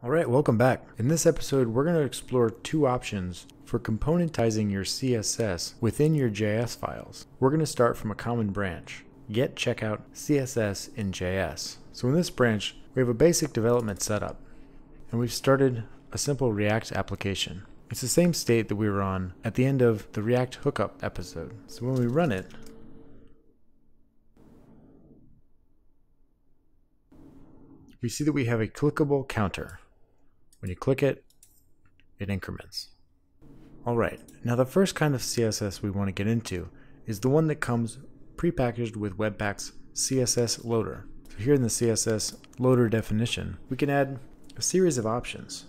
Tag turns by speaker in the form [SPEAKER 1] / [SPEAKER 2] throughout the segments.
[SPEAKER 1] Alright, welcome back. In this episode, we're going to explore two options for componentizing your CSS within your JS files. We're going to start from a common branch, git checkout CSS in JS. So in this branch, we have a basic development setup, and we've started a simple React application. It's the same state that we were on at the end of the React hookup episode. So when we run it, we see that we have a clickable counter. When you click it, it increments. Alright, now the first kind of CSS we want to get into is the one that comes prepackaged with Webpack's CSS loader. So here in the CSS loader definition, we can add a series of options.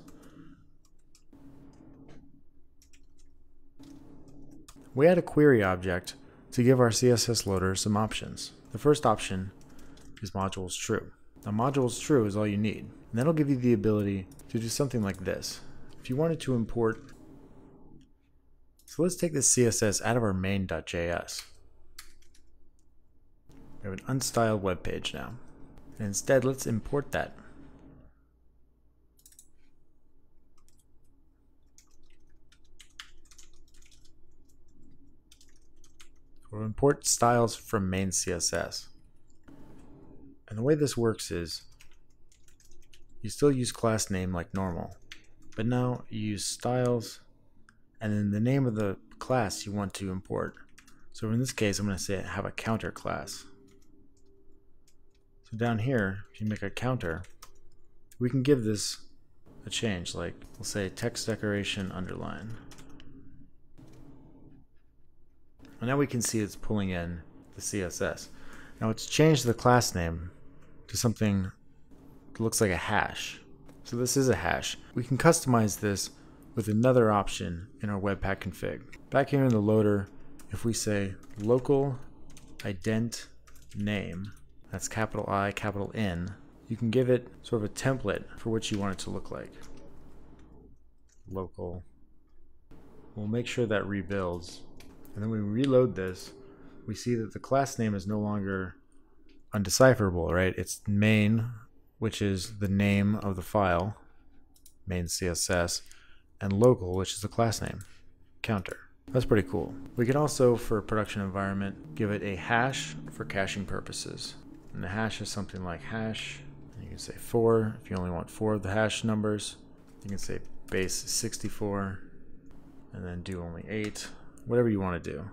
[SPEAKER 1] We add a query object to give our CSS loader some options. The first option is modules true. Now modules true is all you need. And that'll give you the ability to do something like this. If you wanted to import, so let's take this CSS out of our main.js. We have an unstyled web page now. And instead, let's import that. We'll import styles from main CSS. And the way this works is you still use class name like normal, but now you use styles and then the name of the class you want to import. So in this case, I'm going to say have a counter class. So down here, if you make a counter, we can give this a change, like we'll say text decoration underline. And now we can see it's pulling in the CSS. Now it's changed the class name to something that looks like a hash. So this is a hash. We can customize this with another option in our Webpack config. Back here in the loader, if we say local ident name, that's capital I, capital N, you can give it sort of a template for what you want it to look like. Local. We'll make sure that rebuilds. And then we reload this, we see that the class name is no longer undecipherable, right? It's main, which is the name of the file, main CSS, and local, which is the class name, counter. That's pretty cool. We can also, for production environment, give it a hash for caching purposes. And the hash is something like hash, you can say 4 if you only want 4 of the hash numbers. You can say base 64, and then do only 8, whatever you want to do.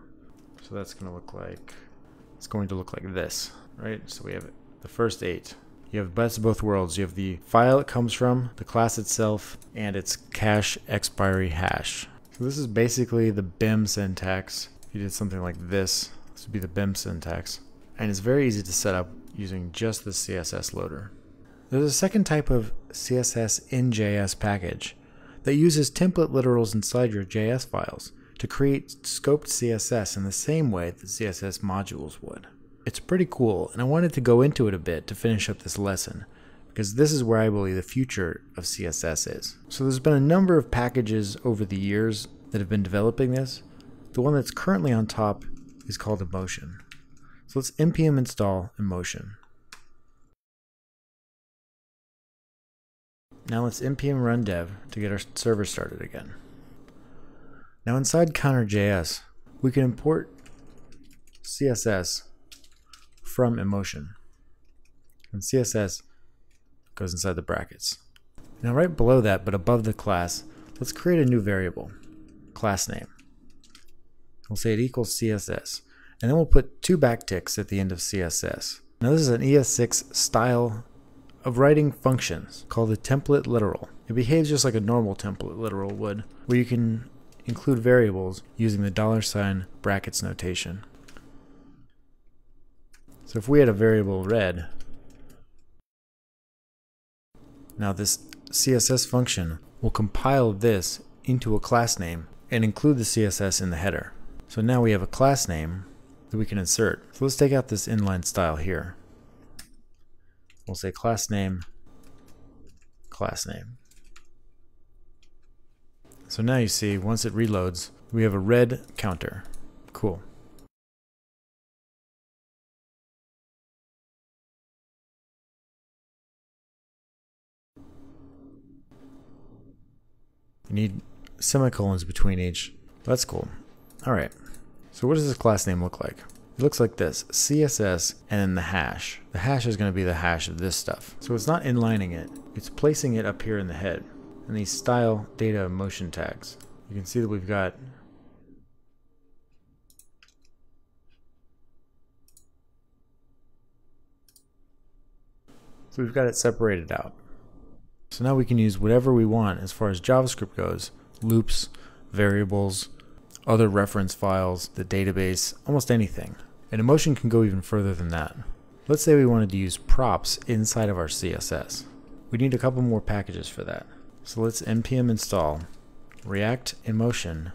[SPEAKER 1] So that's going to look like, it's going to look like this right? So we have the first eight. You have best of both worlds. You have the file it comes from, the class itself, and its cache expiry hash. So this is basically the BEM syntax. If you did something like this, this would be the BEM syntax. And it's very easy to set up using just the CSS loader. There's a second type of CSS in JS package that uses template literals inside your JS files to create scoped CSS in the same way that CSS modules would. It's pretty cool, and I wanted to go into it a bit to finish up this lesson, because this is where I believe the future of CSS is. So there's been a number of packages over the years that have been developing this. The one that's currently on top is called Emotion. So let's npm install Emotion. Now let's npm run dev to get our server started again. Now inside counter.js, we can import CSS from emotion. And CSS goes inside the brackets. Now right below that, but above the class, let's create a new variable, class name. We'll say it equals CSS. And then we'll put two backticks at the end of CSS. Now this is an ES6 style of writing functions called the template literal. It behaves just like a normal template literal would, where you can include variables using the dollar sign brackets notation. So if we had a variable red, now this CSS function will compile this into a class name and include the CSS in the header. So now we have a class name that we can insert. So let's take out this inline style here. We'll say class name, class name. So now you see, once it reloads, we have a red counter. Cool. Need semicolons between each. That's cool. All right. So what does this class name look like? It looks like this, CSS and then the hash. The hash is going to be the hash of this stuff. So it's not inlining it, it's placing it up here in the head. And these style data motion tags. You can see that we've got So we've got it separated out. So now we can use whatever we want as far as JavaScript goes. Loops, variables, other reference files, the database, almost anything. And emotion can go even further than that. Let's say we wanted to use props inside of our CSS. We need a couple more packages for that. So let's npm install React Emotion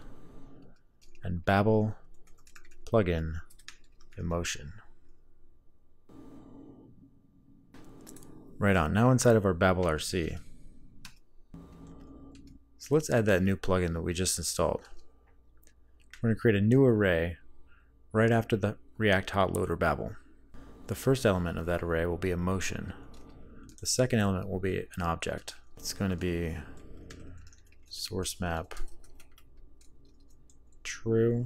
[SPEAKER 1] and Babel plugin emotion. Right on. Now inside of our Babel RC. So let's add that new plugin that we just installed. We're going to create a new array right after the React Hot Loader Babel. The first element of that array will be emotion. The second element will be an object. It's going to be source map true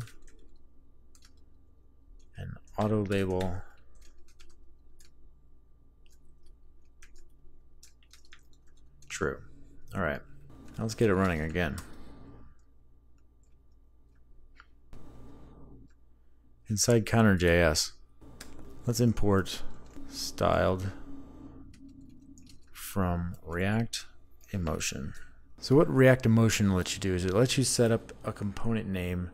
[SPEAKER 1] and auto label True. All right. Let's get it running again. Inside counter.js, let's import styled from React Emotion. So what React Emotion lets you do is it lets you set up a component name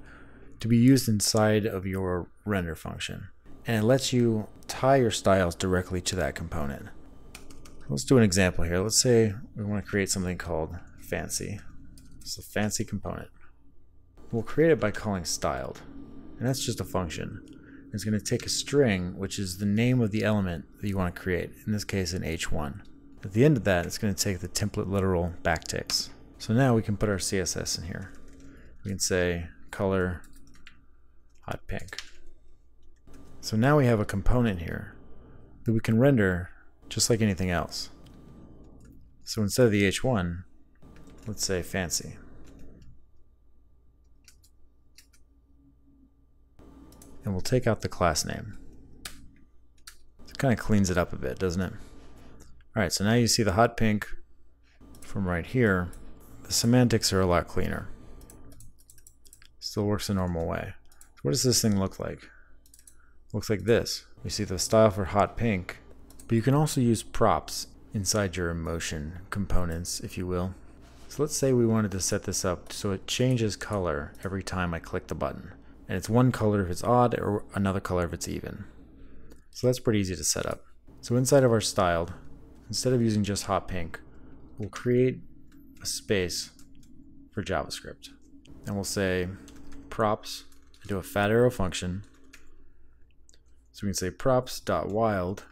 [SPEAKER 1] to be used inside of your render function. And it lets you tie your styles directly to that component. Let's do an example here. Let's say we want to create something called fancy. It's a fancy component. We'll create it by calling styled. And that's just a function. It's going to take a string, which is the name of the element that you want to create. In this case, an h1. At the end of that, it's going to take the template literal backticks. So now we can put our CSS in here. We can say color hot pink. So now we have a component here that we can render just like anything else. So instead of the H1, let's say fancy. And we'll take out the class name. It kind of cleans it up a bit, doesn't it? Alright, so now you see the hot pink from right here. The semantics are a lot cleaner. Still works the normal way. So what does this thing look like? Looks like this. We see the style for hot pink but you can also use props inside your emotion components, if you will. So let's say we wanted to set this up so it changes color every time I click the button. And it's one color if it's odd or another color if it's even. So that's pretty easy to set up. So inside of our styled, instead of using just hot pink, we'll create a space for JavaScript. And we'll say props, do a fat arrow function. So we can say props.wild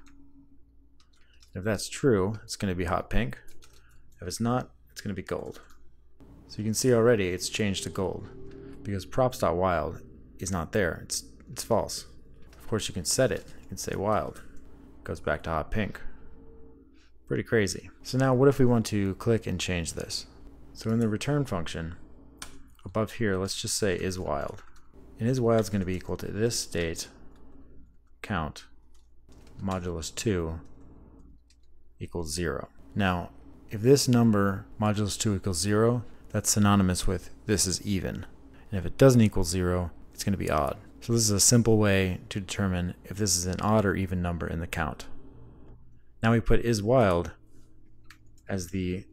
[SPEAKER 1] if that's true, it's going to be hot pink. If it's not, it's going to be gold. So you can see already it's changed to gold because props.wild is not there. It's, it's false. Of course, you can set it. You can say wild. It goes back to hot pink. Pretty crazy. So now what if we want to click and change this? So in the return function, above here, let's just say is wild. And is wild is going to be equal to this state count modulus 2 equals 0. Now, if this number modulus 2 equals 0, that's synonymous with this is even. And if it doesn't equal 0, it's going to be odd. So this is a simple way to determine if this is an odd or even number in the count. Now we put is wild as the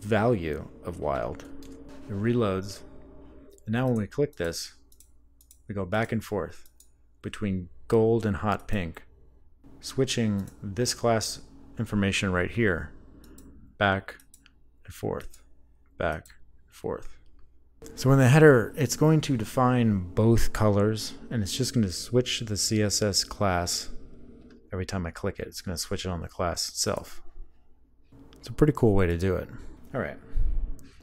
[SPEAKER 1] value of wild. It reloads. And now when we click this, we go back and forth between gold and hot pink, switching this class information right here. Back and forth, back and forth. So in the header, it's going to define both colors and it's just going to switch the CSS class every time I click it. It's going to switch it on the class itself. It's a pretty cool way to do it. All right.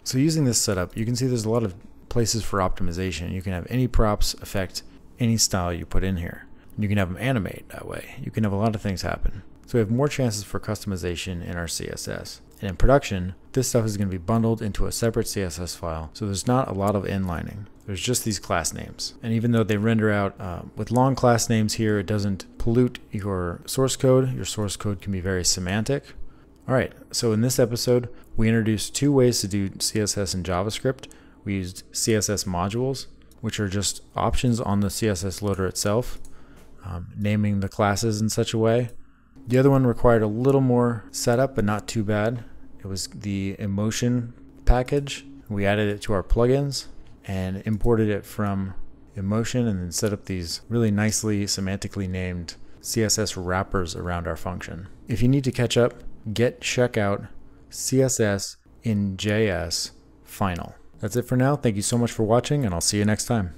[SPEAKER 1] So using this setup, you can see there's a lot of places for optimization. You can have any props affect any style you put in here. You can have them animate that way. You can have a lot of things happen. So we have more chances for customization in our CSS. And in production, this stuff is going to be bundled into a separate CSS file. So there's not a lot of inlining. There's just these class names. And even though they render out uh, with long class names here, it doesn't pollute your source code. Your source code can be very semantic. All right, so in this episode, we introduced two ways to do CSS in JavaScript. We used CSS modules, which are just options on the CSS loader itself, um, naming the classes in such a way. The other one required a little more setup, but not too bad. It was the emotion package. We added it to our plugins and imported it from emotion and then set up these really nicely semantically named CSS wrappers around our function. If you need to catch up, git checkout CSS in JS final. That's it for now. Thank you so much for watching, and I'll see you next time.